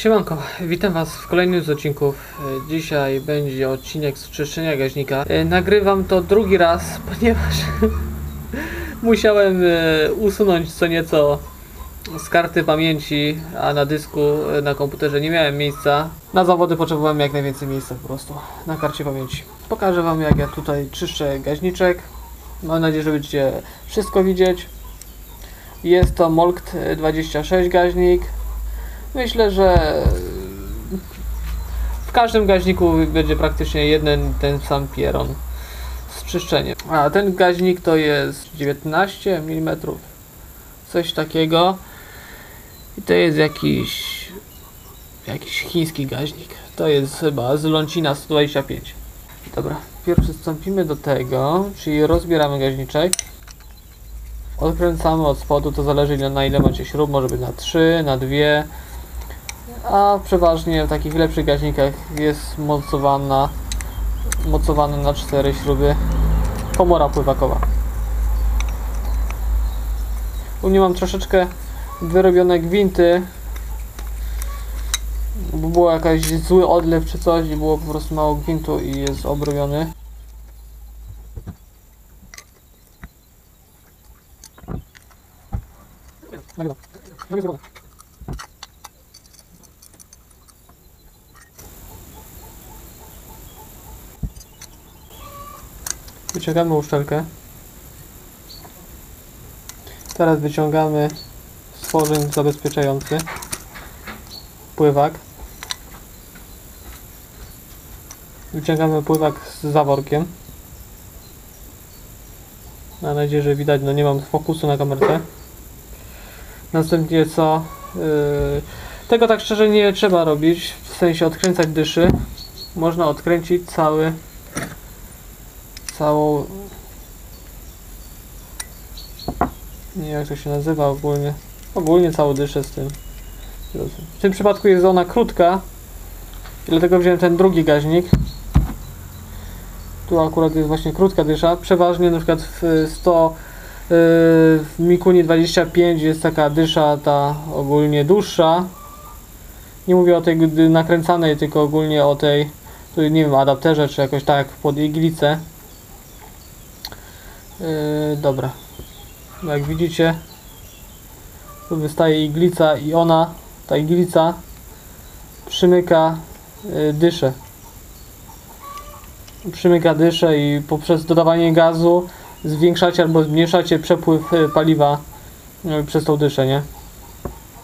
Siemanko, witam Was w kolejnym z odcinków. E, Dzisiaj będzie odcinek z czyszczenia gaźnika. E, Nagrywam to drugi raz, ponieważ musiałem e, usunąć co nieco z karty pamięci, a na dysku na komputerze nie miałem miejsca. Na zawody potrzebowałem jak najwięcej miejsca po prostu na karcie pamięci. Pokażę Wam jak ja tutaj czyszczę gaźniczek. Mam nadzieję, że będziecie wszystko widzieć. Jest to Molkt 26 gaźnik. Myślę, że w każdym gaźniku będzie praktycznie jeden ten sam pieron z czyszczeniem. A ten gaźnik to jest 19 mm, coś takiego. I to jest jakiś jakiś chiński gaźnik. To jest chyba z Lącina 125. Dobra, pierw przystąpimy do tego, czyli rozbieramy gaźniczek. Odkręcamy od spodu, to zależy na ile macie śrub, może być na 3, na 2, a przeważnie w takich lepszych gaźnikach jest mocowana, mocowana na 4 śruby komora pływakowa. U mnie mam troszeczkę wyrobione gwinty, bo było jakaś zły odlew czy coś i było po prostu mało gwintu i jest obrobiony. Wyciągamy uszczelkę. Teraz wyciągamy stworzeń zabezpieczający. Pływak. Wyciągamy pływak z zaworkiem. Mam nadzieję, że widać, no nie mam fokusu na kamerce. Następnie co? Yy, tego tak szczerze nie trzeba robić, w sensie odkręcać dyszy. Można odkręcić cały całą nie jak to się nazywa ogólnie. Ogólnie całą dyszę z tym. W tym przypadku jest ona krótka. Dlatego wziąłem ten drugi gaźnik. Tu akurat jest właśnie krótka dysza. Przeważnie na przykład w 100 yy, w Mikuni 25 jest taka dysza ta ogólnie dłuższa. Nie mówię o tej nakręcanej tylko ogólnie o tej tu nie wiem adapterze czy jakoś tak pod iglicę Yy, dobra. Jak widzicie, tu wystaje iglica i ona, ta iglica, przymyka yy, dyszę. Przymyka dyszę i poprzez dodawanie gazu zwiększacie albo zmniejszacie przepływ yy, paliwa yy, przez tą dyszę, nie?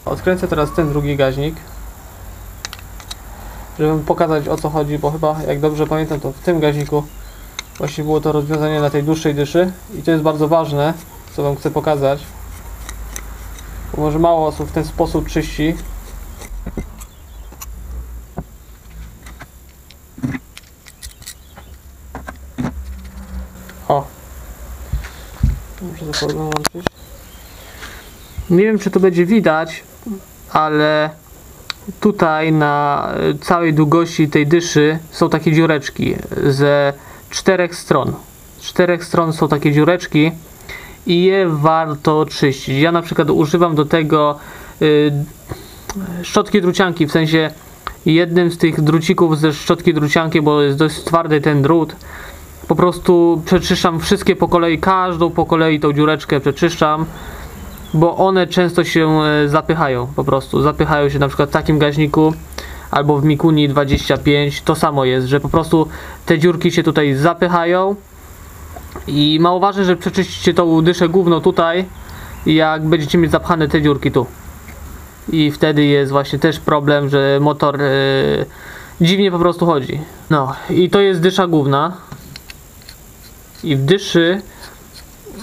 Odkręcę teraz ten drugi gaźnik. Żeby pokazać o co chodzi, bo chyba jak dobrze pamiętam to w tym gaźniku Właśnie było to rozwiązanie na tej dłuższej dyszy i to jest bardzo ważne, co Wam chcę pokazać. Bo może mało osób w ten sposób czyści. O! Muszę podłączyć. Nie wiem, czy to będzie widać, ale tutaj na całej długości tej dyszy są takie dziureczki ze czterech stron. Czterech stron są takie dziureczki i je warto czyścić. Ja na przykład używam do tego y, szczotki drucianki, w sensie jednym z tych drucików ze szczotki drucianki, bo jest dość twardy ten drut. Po prostu przeczyszczam wszystkie po kolei, każdą po kolei tą dziureczkę przeczyszczam, bo one często się e, zapychają po prostu. Zapychają się na przykład w takim gaźniku albo w Mikuni 25 to samo jest, że po prostu te dziurki się tutaj zapychają. I mało ważne, że przeczyścicie tą dyszę główną tutaj jak będziecie mieć zapchane te dziurki tu. I wtedy jest właśnie też problem, że motor yy, dziwnie po prostu chodzi. No i to jest dysza główna i w dyszy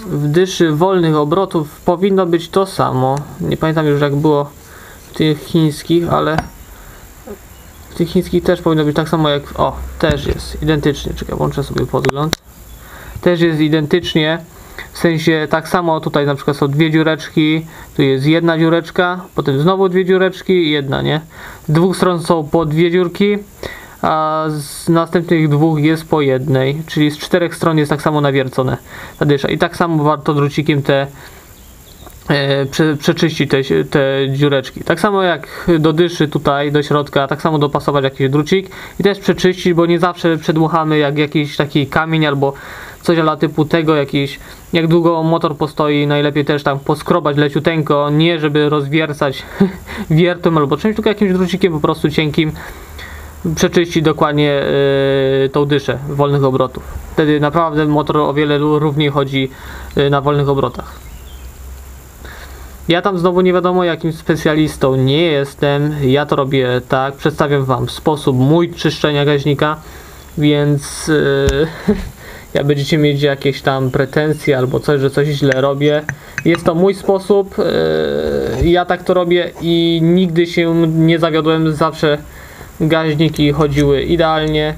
w dyszy wolnych obrotów powinno być to samo. Nie pamiętam już jak było w tych chińskich, ale w tych chińskich też powinno być tak samo jak. O, też jest identycznie. Czekaj, włączę sobie podgląd. Też jest identycznie. W sensie tak samo tutaj na przykład są dwie dziureczki, tu jest jedna dziureczka, potem znowu dwie dziureczki i jedna, nie? Z dwóch stron są po dwie dziurki, a z następnych dwóch jest po jednej, czyli z czterech stron jest tak samo nawiercone ta dysza. I tak samo warto drucikiem te prze, przeczyścić te, te dziureczki. Tak samo jak do dyszy tutaj, do środka, tak samo dopasować jakiś drucik i też przeczyścić, bo nie zawsze przedmuchamy jak jakiś taki kamień albo coś ala typu tego, jakiś, jak długo motor postoi, najlepiej też tam poskrobać leciuteńko, nie żeby rozwiercać wiertą albo czymś, tylko jakimś drucikiem po prostu cienkim, przeczyścić dokładnie yy, tą dyszę wolnych obrotów. Wtedy naprawdę motor o wiele równiej chodzi yy, na wolnych obrotach. Ja tam znowu nie wiadomo jakim specjalistą nie jestem. Ja to robię tak. Przedstawiam Wam sposób mój czyszczenia gaźnika, więc yy, jak będziecie mieć jakieś tam pretensje albo coś, że coś źle robię, jest to mój sposób. Yy, ja tak to robię i nigdy się nie zawiodłem. Zawsze gaźniki chodziły idealnie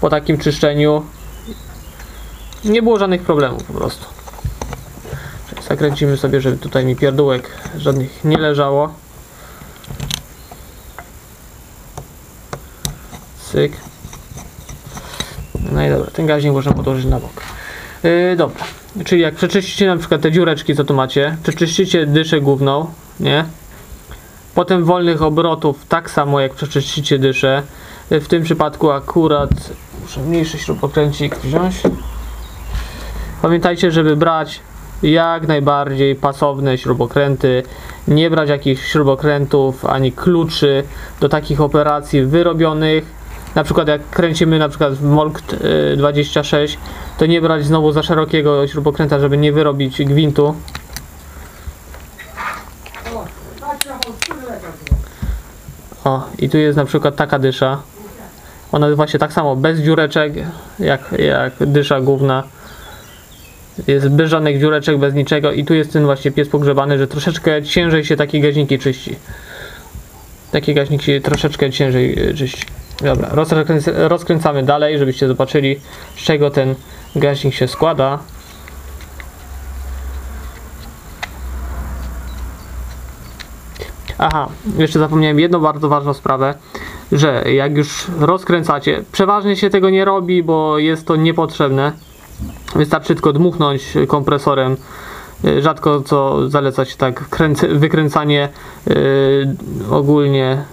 po takim czyszczeniu. Nie było żadnych problemów po prostu. Zakręcimy sobie, żeby tutaj mi pierdółek żadnych nie leżało. Syk. No i dobra, ten gaźnik możemy odłożyć na bok. Yy, dobra, czyli jak przeczyścicie na przykład te dziureczki, co tu macie, przeczyścicie dyszę główną, nie? Potem wolnych obrotów, tak samo jak przeczyścicie dyszę. Yy, w tym przypadku akurat muszę mniejszy śrubokręcik wziąć. Pamiętajcie, żeby brać jak najbardziej pasowne śrubokręty, nie brać jakichś śrubokrętów ani kluczy do takich operacji wyrobionych. Na przykład jak kręcimy na przykład w Molk 26, to nie brać znowu za szerokiego śrubokręta, żeby nie wyrobić gwintu. O, i tu jest na przykład taka dysza. Ona właśnie tak samo, bez dziureczek, jak, jak dysza główna. Jest bez żadnych dziureczek, bez niczego i tu jest ten właśnie pies pogrzebany, że troszeczkę ciężej się takie gaźniki czyści. Takie gaźniki się troszeczkę ciężej y, czyści. Dobra, rozkręc- rozkręcamy dalej, żebyście zobaczyli z czego ten gaźnik się składa. Aha, jeszcze zapomniałem jedną bardzo ważną sprawę, że jak już rozkręcacie, przeważnie się tego nie robi, bo jest to niepotrzebne. Wystarczy tylko dmuchnąć kompresorem. Y, Rzadko co zaleca się tak kręce, wykręcanie yy, ogólnie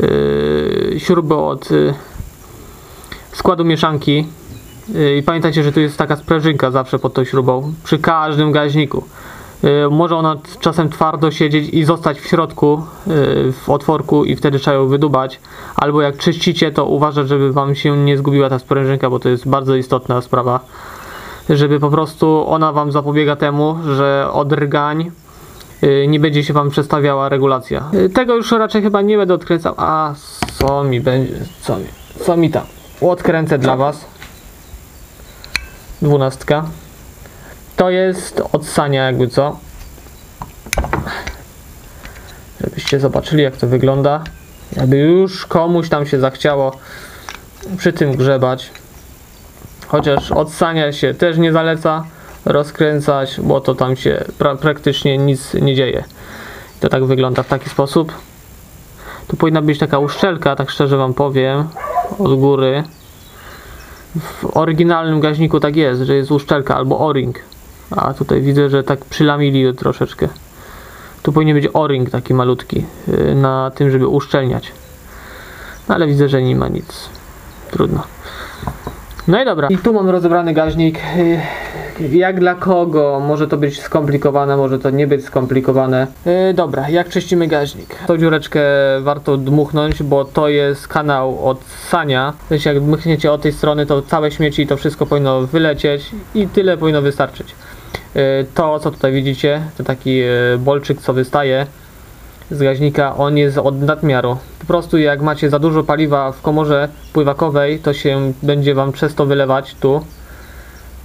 yy, śruby od yy, składu mieszanki. Yy, I pamiętajcie, że tu jest taka sprężynka zawsze pod tą śrubą przy każdym gaźniku. Yy, może ona czasem twardo siedzieć i zostać w środku yy, w otworku i wtedy trzeba ją wydubać. Albo jak czyścicie, to uważać, żeby wam się nie zgubiła ta sprężynka, bo to jest bardzo istotna sprawa. Żeby po prostu ona wam zapobiega temu, że od rgań yy, nie będzie się wam przestawiała regulacja. Tego już raczej chyba nie będę odkręcał. A co mi będzie? Co mi, co mi tam? Odkręcę dla was. Dwunastka. To jest odsania jakby co. Żebyście zobaczyli jak to wygląda. Jakby już komuś tam się zachciało przy tym grzebać. Chociaż odsania się też nie zaleca rozkręcać, bo to tam się pra praktycznie nic nie dzieje. To tak wygląda w taki sposób. Tu powinna być taka uszczelka, tak szczerze wam powiem, od góry. W oryginalnym gaźniku tak jest, że jest uszczelka albo o-ring. A tutaj widzę, że tak przylamili troszeczkę. Tu powinien być o-ring taki malutki yy, na tym, żeby uszczelniać. No ale widzę, że nie ma nic. Trudno. No i dobra. I tu mam rozebrany gaźnik. Yy, Jak dla kogo? Może to być skomplikowane, może to nie być skomplikowane. Yy, dobra, jak czyścimy gaźnik? Tą dziureczkę warto dmuchnąć, bo to jest kanał od sania. W sensie jak dmuchniecie od tej strony, to całe śmieci i to wszystko powinno wylecieć i tyle powinno wystarczyć. Yy, To, co tutaj widzicie, to taki yy, bolczyk, co wystaje z gaźnika, on jest od nadmiaru. Po prostu jak macie za dużo paliwa w komorze pływakowej, to się będzie Wam przez to wylewać tu.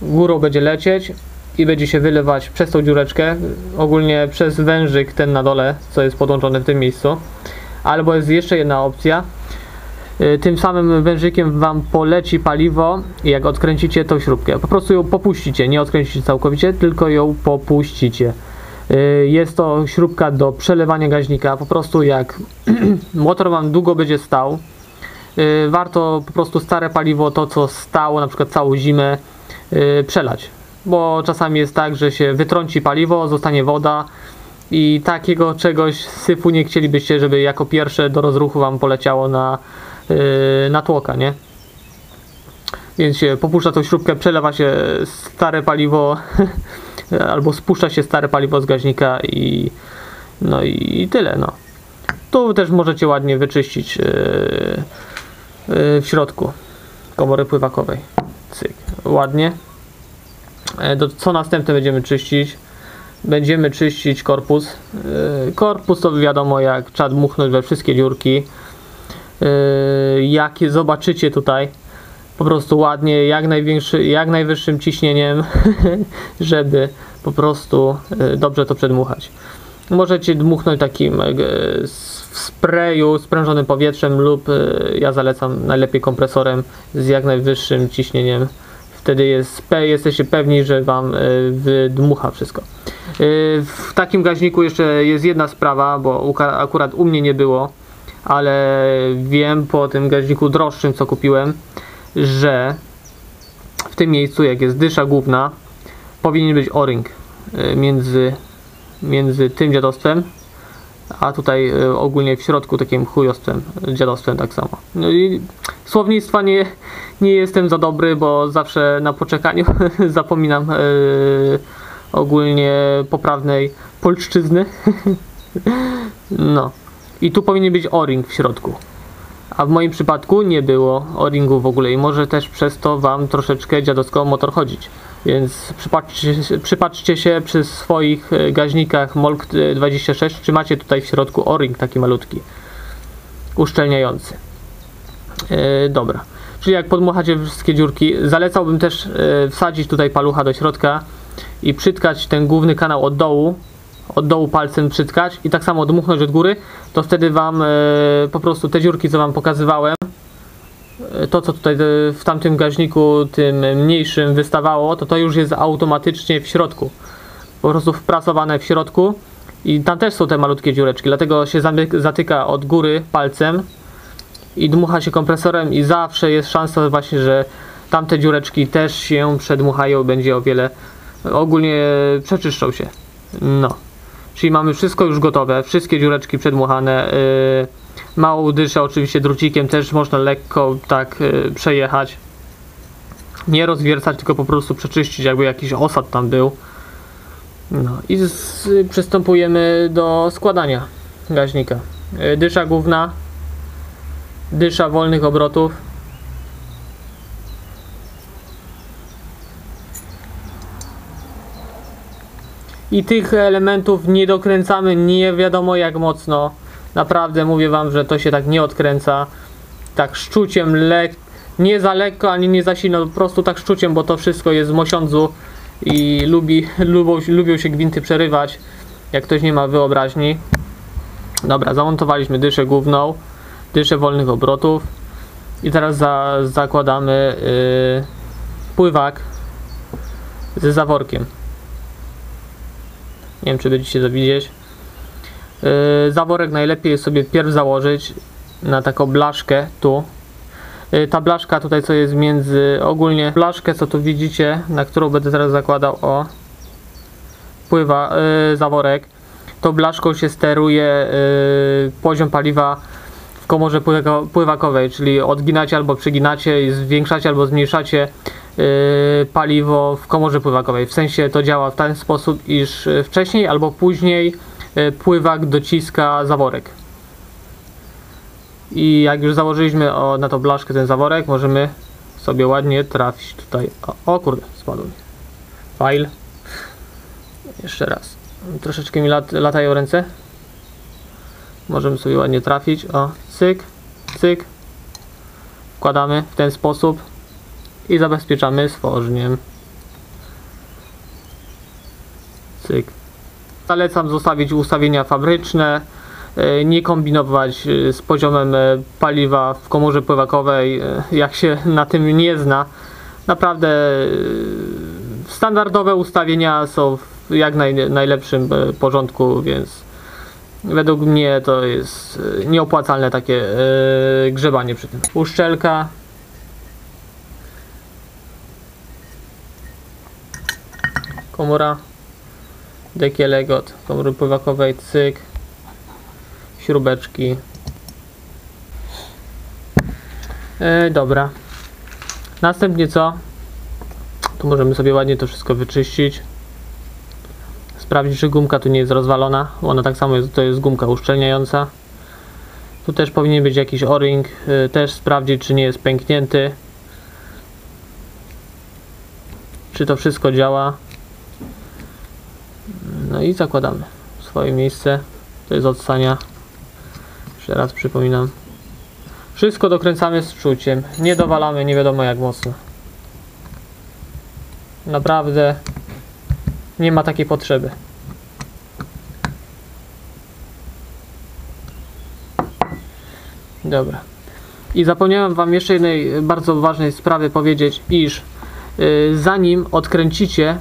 Górą będzie lecieć i będzie się wylewać przez tą dziureczkę, ogólnie przez wężyk ten na dole, co jest podłączony w tym miejscu. Albo jest jeszcze jedna opcja. Y, Tym samym wężykiem Wam poleci paliwo jak odkręcicie tą śrubkę. Po prostu ją popuścicie, nie odkręcicie całkowicie, tylko ją popuścicie. Y, Jest to śrubka do przelewania gaźnika. Po prostu jak motor Wam długo będzie stał, y, warto po prostu stare paliwo, to co stało na przykład całą zimę, przelać. bo czasami jest tak, że się wytrąci paliwo, zostanie woda i takiego czegoś syfu nie chcielibyście, żeby jako pierwsze do rozruchu wam poleciało na, yy, na tłoka, nie? Więc się popuszcza tą śrubkę, przelewa się stare paliwo albo spuszcza się stare paliwo z gaźnika i no i tyle, no. Tu też możecie ładnie wyczyścić yy, yy, w środku komory pływakowej. Cyk. Ładnie. E, Do, co następne będziemy czyścić? Będziemy czyścić korpus. Korpus to wiadomo jak trzeba dmuchnąć we wszystkie dziurki. Yy, Jakie zobaczycie tutaj po prostu ładnie, jak, największy, jak najwyższym ciśnieniem, żeby po prostu y, dobrze to przedmuchać. Możecie dmuchnąć takim y, s- w sprayu sprężonym powietrzem lub ja zalecam najlepiej kompresorem z jak najwyższym ciśnieniem. Wtedy jest, jesteście pewni, że Wam wydmucha wszystko. W takim gaźniku jeszcze jest jedna sprawa, bo akurat u mnie nie było, ale wiem po tym gaźniku droższym, co kupiłem, że w tym miejscu, jak jest dysza główna, powinien być o-ring y, między, między tym dziadostwem, a tutaj y, ogólnie w środku takim chujostwem, dziadostwem tak samo. No i słownictwa nie, nie jestem za dobry, bo zawsze na poczekaniu zapominam y, ogólnie poprawnej polszczyzny. no. I tu powinien być o-ring w środku. A w moim przypadku nie było o-ringu w ogóle i może też przez to Wam troszeczkę dziadowsko motor chodzić. Więc przypatrzcie, przypatrzcie się przy swoich e, gaźnikach Molk 26, czy macie tutaj w środku o-ring taki malutki, uszczelniający. E, dobra, czyli jak podmuchacie wszystkie dziurki, zalecałbym też e, wsadzić tutaj palucha do środka i przytkać ten główny kanał od dołu, od dołu palcem przytkać i tak samo dmuchnąć od góry, to wtedy Wam e, po prostu te dziurki, co Wam pokazywałem, e, to co tutaj e, w tamtym gaźniku, tym mniejszym wystawało, to to już jest automatycznie w środku. Po prostu wprasowane w środku i tam też są te malutkie dziureczki, dlatego się zatyka od góry palcem i dmucha się kompresorem i zawsze jest szansa właśnie, że tamte dziureczki też się przedmuchają, będzie o wiele ogólnie przeczyszczą się. No. Czyli mamy wszystko już gotowe, wszystkie dziureczki przedmuchane. Yy, małą dyszę oczywiście drucikiem też można lekko tak yy, przejechać. Nie rozwiercać, tylko po prostu przeczyścić, jakby jakiś osad tam był. No i z, przystępujemy do składania gaźnika. Yy, dysza główna, dysza wolnych obrotów. I tych elementów nie dokręcamy nie wiadomo jak mocno. Naprawdę mówię wam, że to się tak nie odkręca. Tak szczuciem lek nie za lekko, ani nie za silno, po prostu tak szczuciem, bo to wszystko jest z mosiądzu i lubi, lubią, lubią się gwinty przerywać, jak ktoś nie ma wyobraźni. Dobra, zamontowaliśmy dyszę główną, dyszę wolnych obrotów i teraz za, zakładamy yy, pływak ze zaworkiem. Nie wiem, czy będziecie to widzieć. Yy, zaworek najlepiej sobie pierw założyć na taką blaszkę tu. Yy, ta blaszka tutaj, co jest między ogólnie blaszkę, co tu widzicie, na którą będę teraz zakładał o pływa yy, zaworek. Tą blaszką się steruje yy, poziom paliwa w komorze pływako- pływakowej, czyli odginacie albo przyginacie zwiększacie albo zmniejszacie paliwo w komorze pływakowej. W sensie to działa w ten sposób, iż yy, wcześniej albo później yy, pływak dociska zaworek. I jak już założyliśmy o, na tą blaszkę ten zaworek, możemy sobie ładnie trafić tutaj. O, o kurde, spadł mi. File. Jeszcze raz. Troszeczkę mi lat, latają ręce. Możemy sobie ładnie trafić. O, cyk, cyk. Wkładamy w ten sposób i zabezpieczamy stworzniem. Cyk. Zalecam zostawić ustawienia fabryczne, e, nie kombinować e, z poziomem e, paliwa w komorze pływakowej, jak się na tym nie zna. Naprawdę standardowe ustawienia są w jak naj, najlepszym porządku, więc według mnie to jest nieopłacalne takie grzebanie przy tym. Uszczelka komora dekielek od komory pływakowej, cyk, śrubeczki. E, dobra. Następnie co? Tu możemy sobie ładnie to wszystko wyczyścić. Sprawdzić, czy gumka tu nie jest rozwalona. Ona tak samo jest, to jest gumka uszczelniająca. Tu też powinien być jakiś o-ring. y, Też sprawdzić, czy nie jest pęknięty. Czy to wszystko działa. No i zakładamy swoje miejsce. To jest od stania. Jeszcze raz przypominam. Wszystko dokręcamy z czuciem. Nie dowalamy nie wiadomo jak mocno. Naprawdę nie ma takiej potrzeby. Dobra. I zapomniałem Wam jeszcze jednej bardzo ważnej sprawy powiedzieć, iż yy, zanim odkręcicie,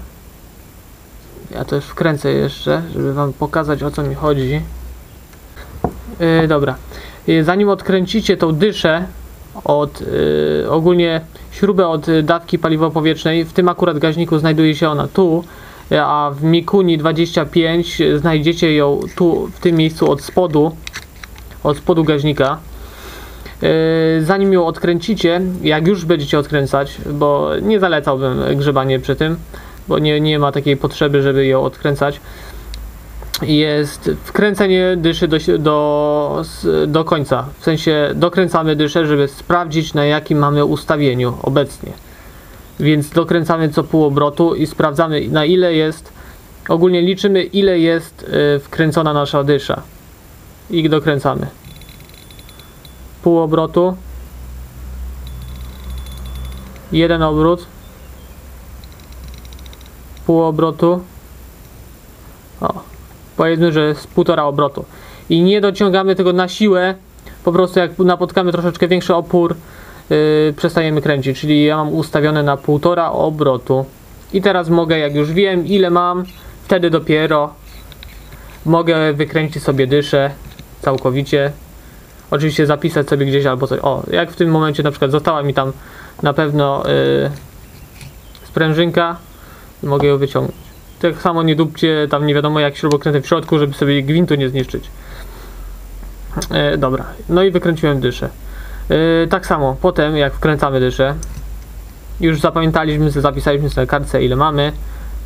ja też wkręcę jeszcze, żeby Wam pokazać o co mi chodzi. Yy, dobra. Yy, zanim odkręcicie tą dyszę od yy, ogólnie śrubę od y, dawki paliwowo-powietrznej, w tym akurat gaźniku znajduje się ona tu, y, a w Mikuni 25 znajdziecie ją tu w tym miejscu od spodu, od spodu gaźnika. Yy, zanim ją odkręcicie, jak już będziecie odkręcać, bo nie zalecałbym grzebanie przy tym, bo nie, nie ma takiej potrzeby, żeby ją odkręcać, jest wkręcenie dyszy do, do, do końca. W sensie dokręcamy dyszę, żeby sprawdzić na jakim mamy ustawieniu obecnie. Więc dokręcamy co pół obrotu i sprawdzamy na ile jest, ogólnie liczymy ile jest y, wkręcona nasza dysza. I dokręcamy pół obrotu jeden obrót pół obrotu. O, powiedzmy, że jest półtora obrotu. I nie dociągamy tego na siłę. Po prostu jak napotkamy troszeczkę większy opór yy, przestajemy kręcić, czyli ja mam ustawione na półtora obrotu. I teraz mogę, jak już wiem ile mam wtedy dopiero mogę wykręcić sobie dyszę całkowicie. Oczywiście zapisać sobie gdzieś albo coś. O, jak w tym momencie na przykład została mi tam na pewno yy, sprężynka, mogę ją wyciągnąć. Tak samo nie dupcie tam nie wiadomo jak śrubokrętem w środku, żeby sobie gwintu nie zniszczyć. Yy, dobra, no i wykręciłem dyszę. Yy, tak samo, potem jak wkręcamy dyszę, już zapamiętaliśmy, zapisaliśmy sobie na kartce ile mamy,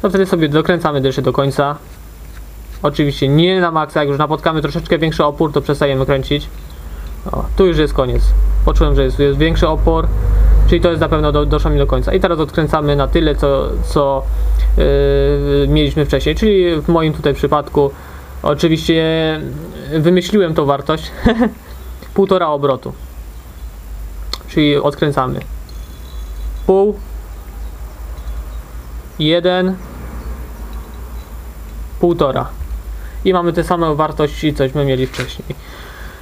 to wtedy sobie dokręcamy dyszę do końca. Oczywiście nie na maksa, jak już napotkamy troszeczkę większy opór, to przestajemy kręcić. O, tu już jest koniec. Poczułem, że jest, jest większy opór, czyli to jest na pewno do, doszło mi do końca. I teraz odkręcamy na tyle, co, co yy, mieliśmy wcześniej, czyli w moim tutaj przypadku oczywiście wymyśliłem tą wartość półtora obrotu. Czyli odkręcamy pół, jeden, półtora. I mamy te same wartości, cośmy mieli wcześniej.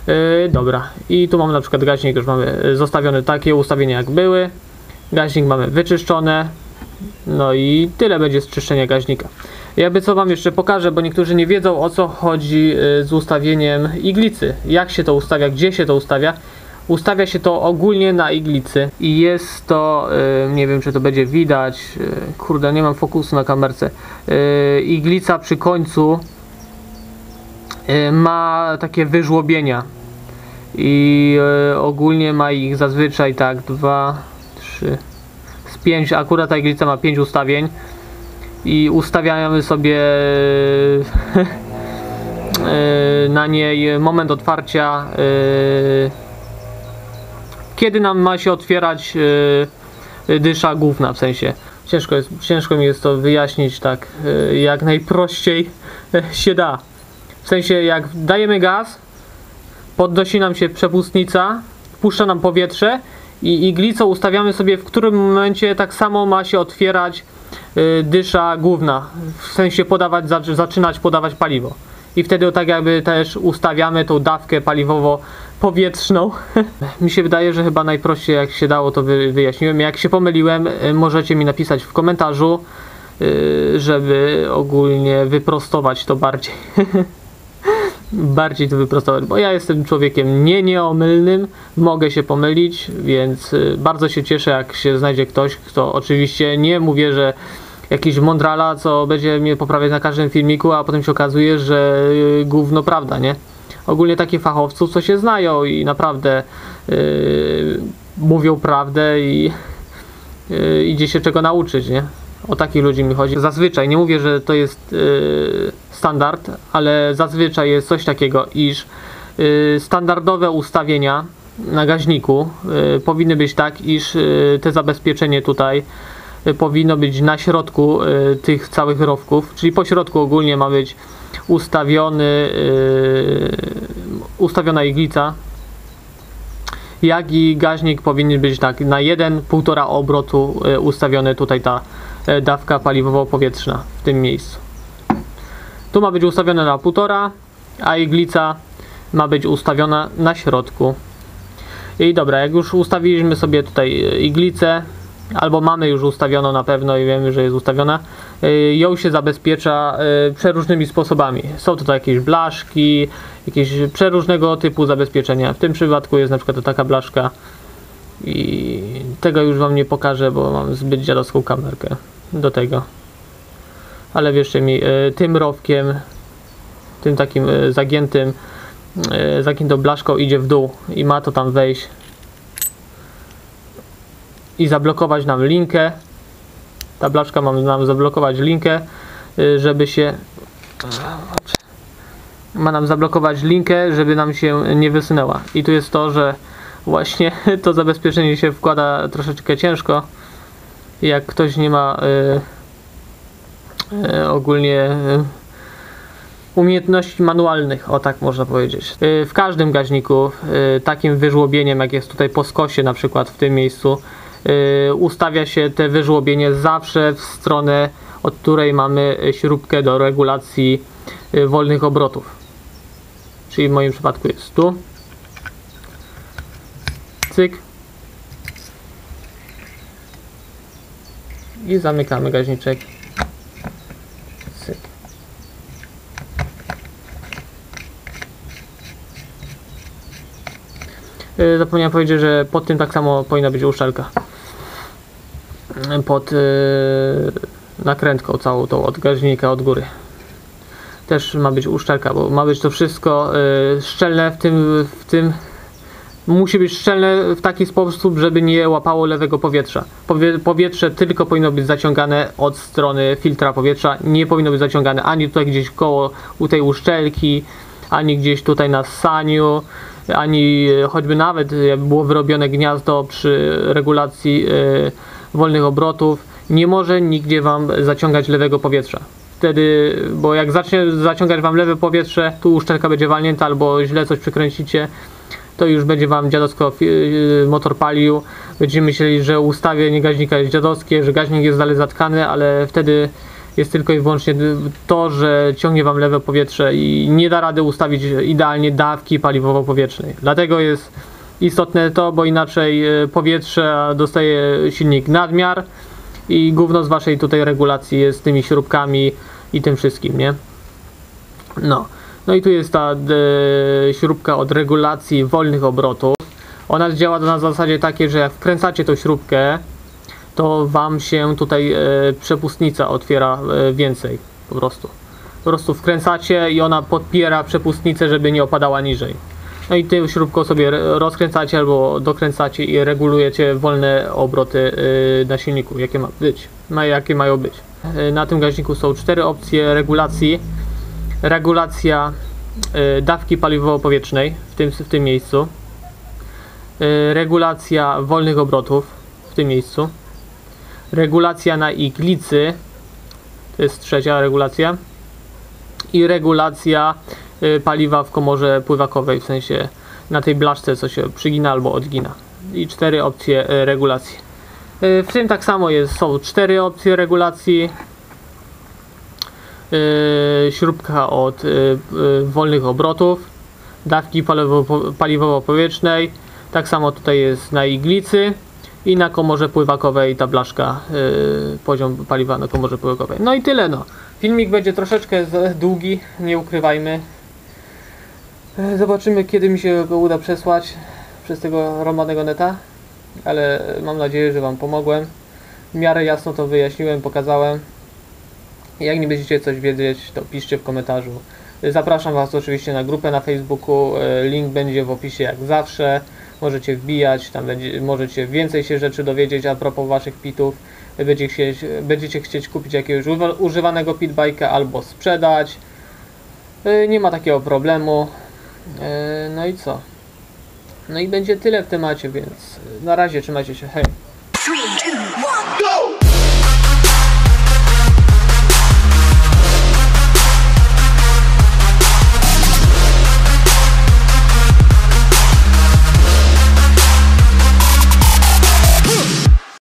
Yy, dobra, i tu mamy na przykład gaźnik, już mamy y, zostawione takie ustawienia jak były. Gaźnik mamy wyczyszczone. No i tyle będzie z czyszczenia gaźnika. Jakby co Wam jeszcze pokażę, bo niektórzy nie wiedzą o co chodzi y, z ustawieniem iglicy. Jak się to ustawia, gdzie się to ustawia. Ustawia się to ogólnie na iglicy i jest to, nie wiem czy to będzie widać, kurde nie mam fokusu na kamerce. Iglica przy końcu ma takie wyżłobienia. I y, ogólnie ma ich zazwyczaj tak 2, 3, z 5, akurat ta iglica ma 5 ustawień. I ustawiamy sobie y, na niej moment otwarcia y, kiedy nam ma się otwierać y, dysza główna w sensie ciężko, jest, ciężko mi jest to wyjaśnić tak y, jak najprościej się da w sensie jak dajemy gaz podnosi nam się przepustnica puszcza nam powietrze i iglicą ustawiamy sobie w którym momencie tak samo ma się otwierać y, dysza główna w sensie podawać, zac- zaczynać podawać paliwo i wtedy tak jakby też ustawiamy tą dawkę paliwowo-powietrzną. mi się wydaje, że chyba najprościej jak się dało to wy, wyjaśniłem. Jak się pomyliłem, y, możecie mi napisać w komentarzu, y, żeby ogólnie wyprostować to bardziej. bardziej to wyprostować, bo ja jestem człowiekiem nie nieomylnym, mogę się pomylić, więc y, bardzo się cieszę, jak się znajdzie ktoś, kto oczywiście nie mówię, że jakiś mądrala, co będzie mnie poprawiać na każdym filmiku, a potem się okazuje, że yy, gówno prawda, nie? Ogólnie takich fachowców, co się znają i naprawdę yy, mówią prawdę i yy, idzie się czego nauczyć, nie? O takich ludzi mi chodzi. Zazwyczaj, nie mówię, że to jest yy, standard, ale zazwyczaj jest coś takiego, iż yy, standardowe ustawienia na gaźniku yy, powinny być tak, iż yy, te zabezpieczenie tutaj y, powinno być na środku y, tych całych rowków, czyli po środku ogólnie ma być ustawiony, y, ustawiona iglica, jak i gaźnik powinien być tak na 1,5 obrotu y, ustawiony tutaj ta dawka paliwowo-powietrzna w tym miejscu. Tu ma być ustawione na 1,5, a iglica ma być ustawiona na środku. I dobra, jak już ustawiliśmy sobie tutaj y, iglicę, albo mamy już ustawioną na pewno i wiemy, że jest ustawiona, y, ją się zabezpiecza przeróżnymi sposobami. Są to jakieś blaszki, jakieś przeróżnego typu zabezpieczenia. W tym przypadku jest na przykład taka blaszka i tego już wam nie pokażę, bo mam zbyt dziadowską kamerkę do tego. Ale wierzcie mi, y, tym rowkiem, tym takim y, zagiętym, y, zagiętą blaszką idzie w dół i ma to tam wejść i zablokować nam linkę. Ta blaszka ma nam zablokować linkę, żeby się. Ma nam zablokować linkę, żeby nam się nie wysunęła. I tu jest to, że właśnie to zabezpieczenie się wkłada troszeczkę ciężko. Jak ktoś nie ma y, y, ogólnie y, umiejętności manualnych, o tak można powiedzieć. Y, W każdym gaźniku y, takim wyżłobieniem, jak jest tutaj po skosie na przykład w tym miejscu, y, ustawia się te wyżłobienie zawsze w stronę, od której mamy śrubkę do regulacji wolnych obrotów. Czyli w moim przypadku jest tu. Cyk. I zamykamy gaźniczek. Cyk. Y, Zapomniałem powiedzieć, że pod tym tak samo powinna być uszczelka. Pod yy, nakrętką całą tą od gaźnika od góry. Też ma być uszczelka, bo ma być to wszystko yy, szczelne w tym, w tym musi być szczelne w taki sposób, żeby nie łapało lewego powietrza. Powie, powietrze tylko powinno być zaciągane od strony filtra powietrza, nie powinno być zaciągane ani tutaj gdzieś koło u tej uszczelki, ani gdzieś tutaj na ssaniu, ani e, choćby nawet jakby było wyrobione gniazdo przy regulacji e, wolnych obrotów, nie może nigdzie Wam zaciągać lewego powietrza. Wtedy, bo jak zacznie zaciągać Wam lewe powietrze, tu uszczelka będzie walnięta albo źle coś przykręcicie, to już będzie Wam dziadowsko fi- yy, motor palił. Będziemy myśleli, że ustawienie gaźnika jest dziadowskie, że gaźnik jest dalej zatkany, ale wtedy jest tylko i wyłącznie to, że ciągnie Wam lewe powietrze i nie da rady ustawić idealnie dawki paliwowo-powietrznej. Dlatego jest istotne to, bo inaczej yy, powietrze dostaje silnik nadmiar i gówno z Waszej tutaj regulacji jest z tymi śrubkami i tym wszystkim, nie? No. No i tu jest ta e, śrubka od regulacji wolnych obrotów. Ona działa na zasadzie takiej, że jak wkręcacie tą śrubkę, to Wam się tutaj e, przepustnica otwiera e, więcej po prostu. Po prostu wkręcacie i ona podpiera przepustnicę, żeby nie opadała niżej. No i tym śrubką sobie rozkręcacie albo dokręcacie i regulujecie wolne obroty na silniku, jakie ma być, ma, jakie mają być. Na tym gaźniku są cztery opcje regulacji regulacja y, dawki paliwowo-powietrznej w tym, w tym miejscu, y, regulacja wolnych obrotów w tym miejscu, regulacja na iglicy, to jest trzecia regulacja, i regulacja y, paliwa w komorze pływakowej, w sensie na tej blaszce, co się przygina albo odgina. I cztery opcje regulacji. W tym tak samo jest, są cztery opcje regulacji. Yy, śrubka od yy, yy, wolnych obrotów, dawki paliwowo- paliwowo-powietrznej, tak samo tutaj jest na iglicy i na komorze pływakowej ta blaszka, poziom paliwa na komorze pływakowej. No i tyle no. Filmik będzie troszeczkę długi, nie ukrywajmy. Zobaczymy kiedy mi się go uda przesłać przez tego romanego neta, ale mam nadzieję, że Wam pomogłem. W miarę jasno to wyjaśniłem, pokazałem. Jak nie będziecie coś wiedzieć, to piszcie w komentarzu. Zapraszam Was oczywiście na grupę na Facebooku. e, Link będzie w opisie jak zawsze. Możecie wbijać, tam będzie, możecie więcej się rzeczy dowiedzieć a propos Waszych pitów. Będziecie chcieć, będziecie chcieć kupić jakiegoś używanego pitbike'a albo sprzedać. E, Nie ma takiego problemu. E, No i co? No i będzie tyle w temacie, więc na razie trzymajcie się. Hej!